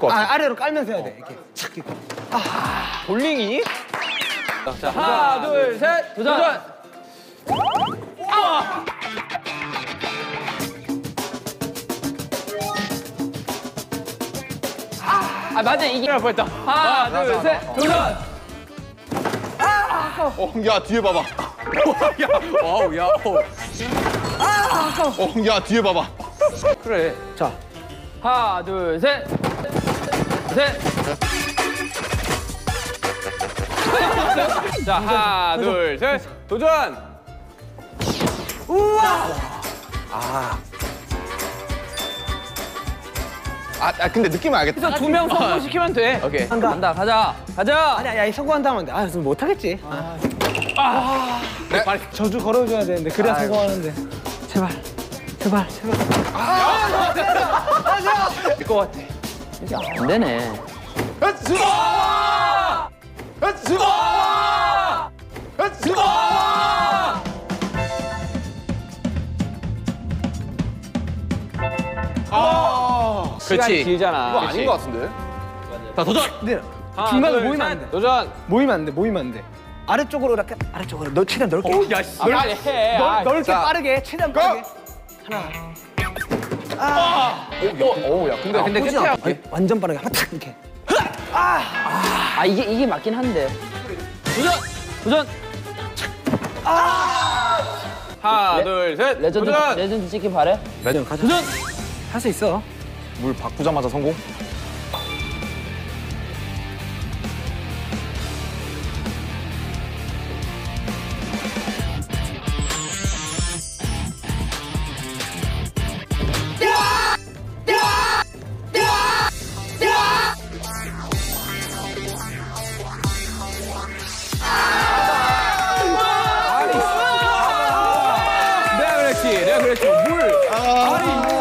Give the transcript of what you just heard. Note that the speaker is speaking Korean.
아, 아래로 깔면서 해야 돼. 이렇게 착 이렇게. 볼링이? 자, 하나, 둘, 셋, 도전! 아, 맞아, 이게. 할 뻔했다. 하나, 둘, 셋, 도전! 어, 야 뒤에 봐봐. 야, wow, 야, 어. 어, 야 뒤에 봐봐. 그래. 자, 하나, 둘, 셋. 셋. 자, 하나, 둘, 셋. 도전! 아, 아 근데 느낌 알겠다. 그래서 두 명 성공시키면 돼. 오케이. 간다, 가자. 가자. 아니야, 야, 이 성공한다 하면 돼. 아, 그래서 못하겠지. 아. 네. 저주 걸어 줘야 되는데, 그래야 성공하는데. 제발, 제발, 제발. 될것 같아. 안 되네. 아! 아, 시간이 길잖아. 이거 아닌 것 같은데? 자, 도전! 근데 하나, 중간에 둘, 모이면 셋. 안 돼. 도전! 모이면 안 돼, 모이면 안 돼. 아래쪽으로 이렇게, 아래쪽으로. 너 최대한 넓게. 야, 씨. 아, 빨리 해. 넓, 아, 넓게 자. 빠르게, 최대한 고! 빠르게. 오, 야, 근데 근데 끝에 아니, 완전 빠르게. 하나 탁 이렇게. 아 이게 이게 맞긴 한데 도전! 도전! 하나, 둘, 셋. 레전드 도전! 레전드 찍기 바래 매점 가자. 도전! 할 수 있어. 물 바꾸자마자 성공? 그렇지. 내가 그랬죠. 물. 아, 니